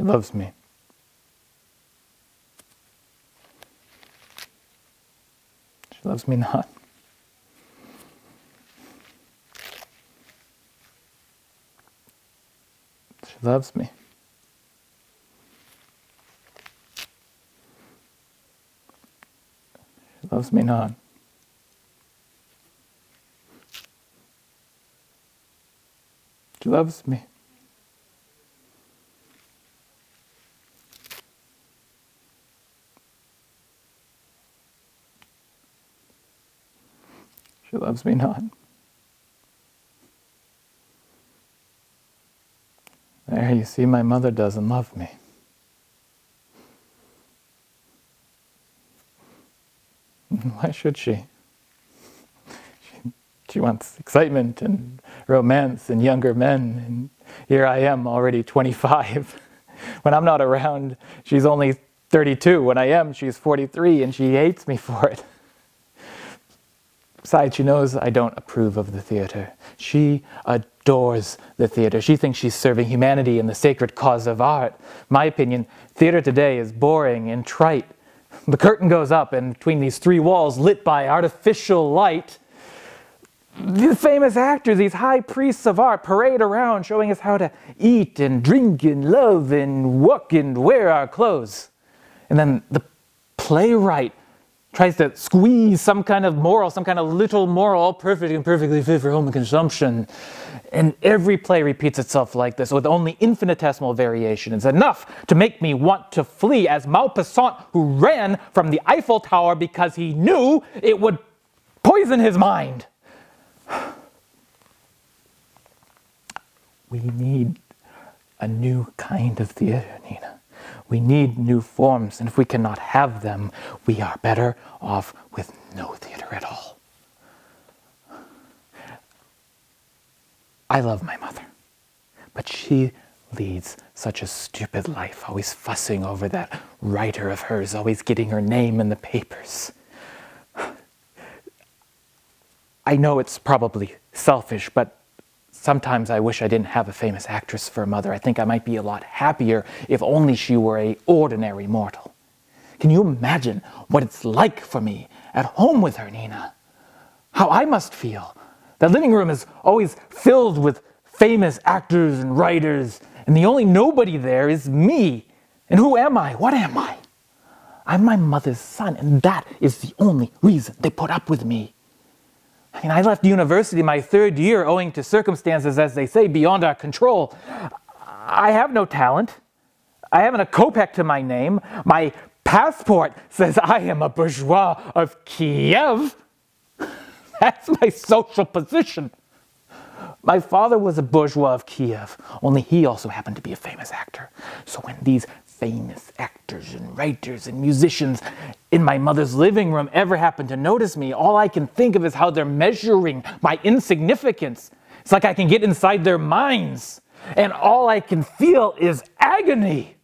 She loves me. She loves me not. She loves me. She loves me not. She loves me. She loves me not. There, you see, my mother doesn't love me. Why should she? she? She wants excitement and romance and younger men, and here I am already 25. when I'm not around, she's only 32. When I am, she's 43, and she hates me for it. Besides, she knows I don't approve of the theater. She adores the theater. She thinks she's serving humanity in the sacred cause of art. My opinion, theater today is boring and trite. The curtain goes up, and between these three walls lit by artificial light, the famous actors, these high priests of art, parade around showing us how to eat and drink and love and work and wear our clothes. And then the playwright tries to squeeze some kind of moral, some kind of little moral, perfect and perfectly fit for human consumption. And every play repeats itself like this, with only infinitesimal variation. It's enough to make me want to flee, as Maupassant, who ran from the Eiffel Tower because he knew it would poison his mind. We need a new kind of theater, Nina. We need new forms, and if we cannot have them, we are better off with no theater at all. I love my mother, but she leads such a stupid life, always fussing over that writer of hers, always getting her name in the papers. I know it's probably selfish, but Sometimes I wish I didn't have a famous actress for a mother. I think I might be a lot happier if only she were a ordinary mortal. Can you imagine what it's like for me at home with her, Nina? How I must feel. That living room is always filled with famous actors and writers, and the only nobody there is me. And who am I? What am I? I'm my mother's son, and that is the only reason they put up with me. I mean, I left university my third year owing to circumstances, as they say, beyond our control. I have no talent. I haven't a kopeck to my name. My passport says I am a bourgeois of Kiev. That's my social position. My father was a bourgeois of Kiev, only he also happened to be a famous actor. So when these famous actors and writers and musicians in my mother's living room ever happen to notice me, all I can think of is how they're measuring my insignificance. It's like I can get inside their minds, and all I can feel is agony.